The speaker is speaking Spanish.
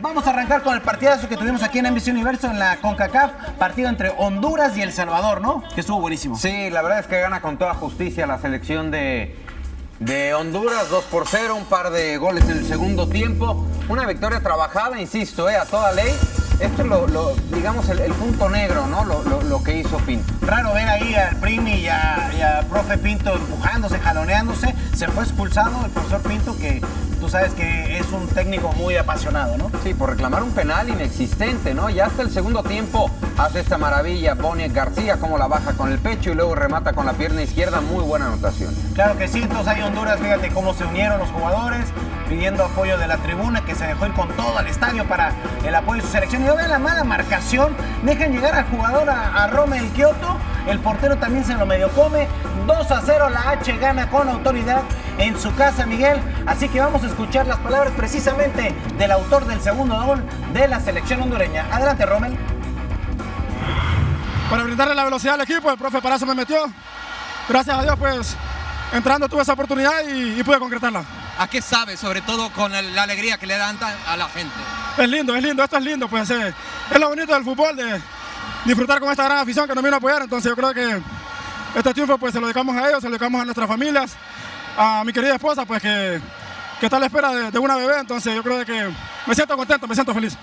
Vamos a arrancar con el partidazo que tuvimos aquí en NBC Universo en la CONCACAF, partido entre Honduras y El Salvador, ¿no? Que estuvo buenísimo. Sí, la verdad es que gana con toda justicia la selección de, de Honduras, 2 por 0, un par de goles en el segundo tiempo. Una victoria trabajada, insisto, eh, a toda ley. Esto es lo, lo, digamos, el, el punto negro, ¿no? Lo, lo- lo que hizo Pinto. Raro ver ahí al Primi y a, y a profe Pinto empujándose, jaloneándose. Se fue expulsado el profesor Pinto, que tú sabes que es un técnico muy apasionado, ¿no? Sí, por reclamar un penal inexistente, ¿no? Ya hasta el segundo tiempo hace esta maravilla Bonnie García, como la baja con el pecho y luego remata con la pierna izquierda. Muy buena anotación. Claro que sí, entonces ahí Honduras, fíjate cómo se unieron los jugadores, pidiendo apoyo de la tribuna, que se dejó ir con todo al estadio para el apoyo de su selección. Vean la mala marcación, dejan llegar al jugador a, a Rommel Kioto, el portero también se lo medio come, 2 a 0 la H gana con autoridad en su casa Miguel, así que vamos a escuchar las palabras precisamente del autor del segundo gol de la selección hondureña. Adelante Rommel. para brindarle la velocidad al equipo. El profe Parazo me metió. Gracias a Dios, pues entrando tuve esa oportunidad y, y pude concretarla. ¿A qué sabe, sobre todo con el- la alegría que le dan a la gente? Es lindo, es lindo, esto es lindo, pues eh, es lo bonito del fútbol, de disfrutar con esta gran afición que nos vino a apoyar. Entonces yo creo que este triunfo pues se lo dedicamos a ellos, se lo dedicamos a nuestras familias, a mi querida esposa, pues que, que está a la espera de, de una bebé. Entonces yo creo que me siento contento, me siento feliz.